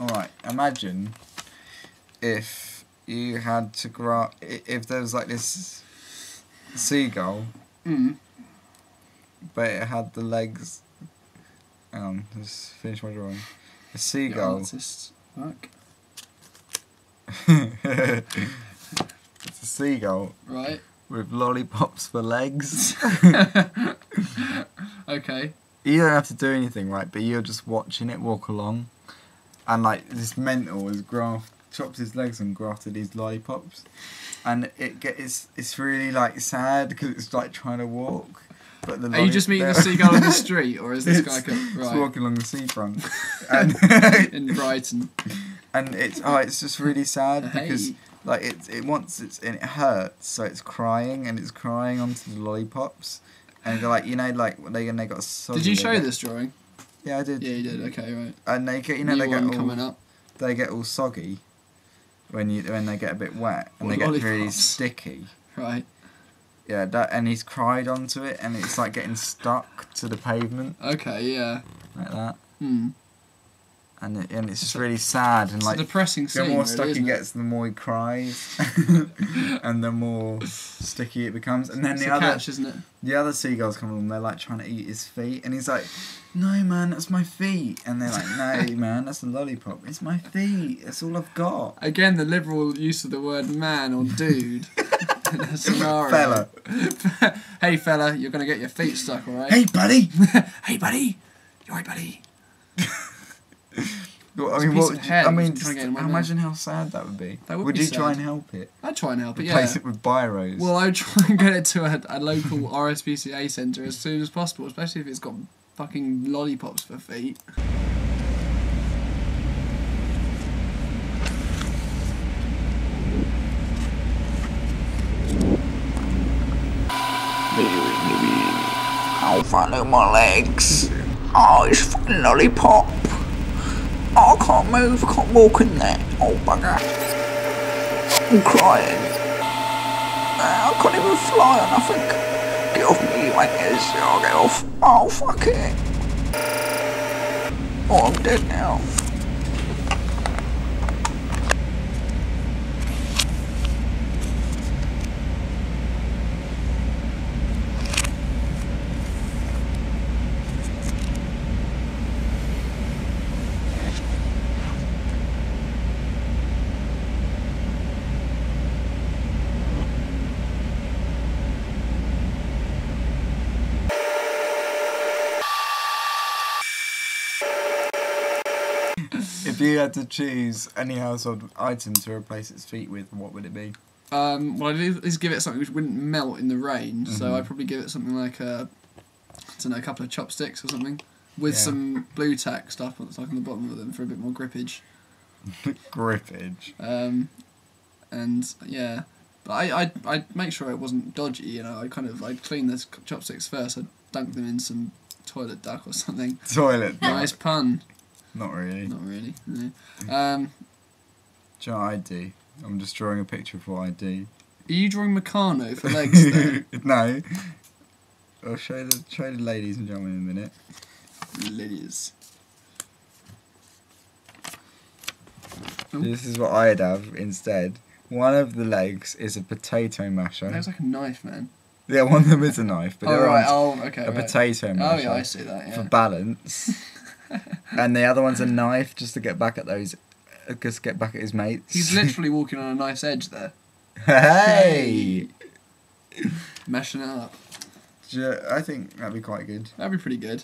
Alright, imagine if you had to grow if there was like this seagull, Mm. but it had the legs. Hang on, let's finish my drawing. A seagull. work. it's a seagull Right. with lollipops for legs. okay. you don't have to do anything, right? But you're just watching it walk along, and like this mental has graft chopped his legs and grafted his lollipops, and it get it's it's really like sad because it's like trying to walk. But the Are you just meeting a seagull on the street, or is this guy it's right walking along the seafront, and in Brighton? and it's oh it's just really sad because like it it wants it's and it hurts so it's crying and it's crying onto the lollipops. And they're like you know like they and they got Did you show this drawing? Yeah, I did. Yeah, you did. Okay, right. And they get you know New they get all coming up. they get all soggy when you when they get a bit wet and What, they get really sticky. Right. Yeah, that and he's cried onto it and it's like getting stuck to the pavement Okay. Yeah. like that, Hmm. and it, and it's just really sad and It's like a depressing the more really, stuck he isn't it? gets, the more he cries, and the more sticky it becomes. And then It's the a other catch, isn't it? the other seagulls come along, they're like trying to eat his feet, and he's like, "No, man, that's my feet," and they're like, "No, man, that's a lollipop. It's my feet. That's all I've got." Again, the liberal use of the word man or dude in a scenario. Fella. hey, fella, you're gonna get your feet stuck, all right? Hey, buddy. hey, buddy. You alright, buddy? Well, I mean, what would I mean, just try and get in one imagine how sad that would be. That would be you try and help it? I'd try and help it, yeah. Replace it with biros. Well, I would try and get it to a, a local RSPCA centre as soon as possible, especially if it's got fucking lollipops for feet. Oh, follow my legs. Oh, it's fucking lollipop. Oh, I can't move, I can't walk in there. Oh, bugger. I'm crying. I can't even fly or nothing. Get off me, you wankers. Oh, get off. Oh, fuck it. Oh, I'm dead now. If you had to choose any household item to replace its feet with, what would it be? Um, well, I'd at least give it something which wouldn't melt in the rain, so Mhm. I'd probably give it something like a, I don't know, a couple of chopsticks or something, with Yeah. some Blu Tack stuff that's like on the bottom of them for a bit more grippage. Grippage. Um, and yeah, but I I'd, I'd make sure it wasn't dodgy. You know, I kind of I'd clean the chopsticks first. I'd dunk them in some toilet duck or something. Toilet. nice pun. Not really. Not really. No. Um, Do you know what I'd do? I'm just drawing a picture of what I'd do. are you drawing Meccano for legs no. I'll show the show the ladies and gentlemen in a minute. Ladies. Oh. This is what I'd have instead. One of the legs is a potato masher. That was like a knife, man. Yeah, one of them is a knife, but oh right. Oh okay. a right. potato Oh masher yeah, I see that. Yeah. for balance. and the other one's a knife just to get back at those, uh, just get back at his mates. He's literally walking on a nice edge there, hey. mashing it up. I think that'd be quite good. That'd be pretty good.